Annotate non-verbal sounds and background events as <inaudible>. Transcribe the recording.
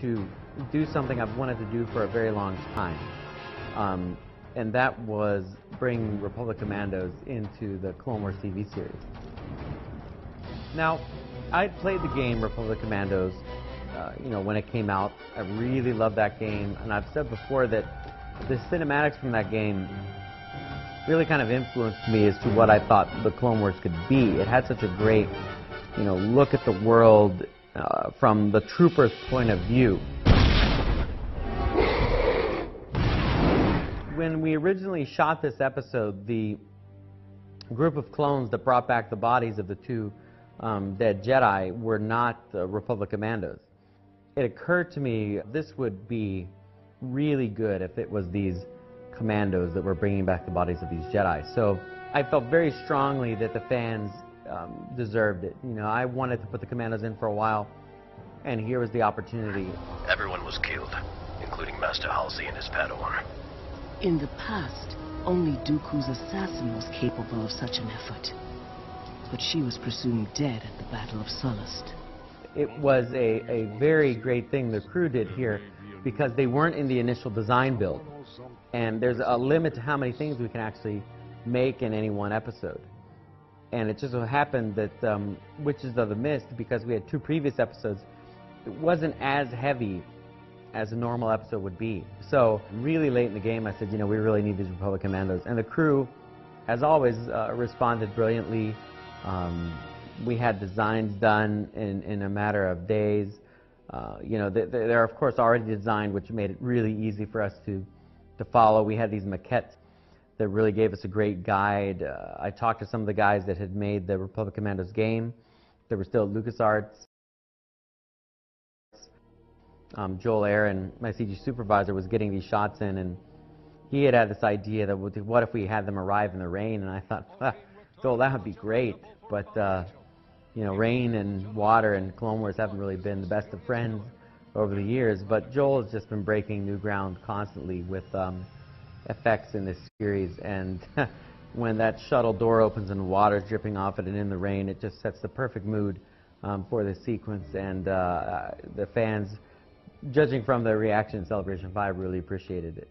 to do something I've wanted to do for a very long time. Um, and that was bring Republic Commandos into the Clone Wars TV series. Now, I played the game Republic Commandos, uh, you know, when it came out. I really loved that game, and I've said before that the cinematics from that game really kind of influenced me as to what I thought the Clone Wars could be. It had such a great, you know, look at the world uh, from the trooper's point of view. When we originally shot this episode, the group of clones that brought back the bodies of the two um, dead Jedi were not the Republic Commandos. It occurred to me this would be really good if it was these commandos that were bringing back the bodies of these Jedi. So I felt very strongly that the fans um, deserved it. You know, I wanted to put the commandos in for a while, and here was the opportunity. Everyone was killed, including Master Halsey and his Padawan. In the past, only Dooku's assassin was capable of such an effort. But she was presumed dead at the Battle of Sullust. It was a, a very great thing the crew did here because they weren't in the initial design build. And there's a limit to how many things we can actually make in any one episode. And it just so happened that um, Witches of the Mist, because we had two previous episodes, it wasn't as heavy as a normal episode would be. So really late in the game, I said, you know, we really need these Republic Commandos. And the crew, as always, uh, responded brilliantly. Um, we had designs done in, in a matter of days. Uh, you know, they, they're of course already designed, which made it really easy for us to, to follow. We had these maquettes that really gave us a great guide. Uh, I talked to some of the guys that had made the Republic Commandos game. They were still at LucasArts. Um, Joel Aron, my CG supervisor, was getting these shots in, and he had had this idea that what if we had them arrive in the rain? And I thought, <laughs> Joel, that would be great, but uh, you know, rain and water and Clone Wars haven't really been the best of friends over the years. But Joel has just been breaking new ground constantly with um, effects in this series, and <laughs> when that shuttle door opens and water's dripping off it and in the rain, it just sets the perfect mood um, for the sequence, and uh, the fans judging from the reaction in Celebration 5, really appreciated it.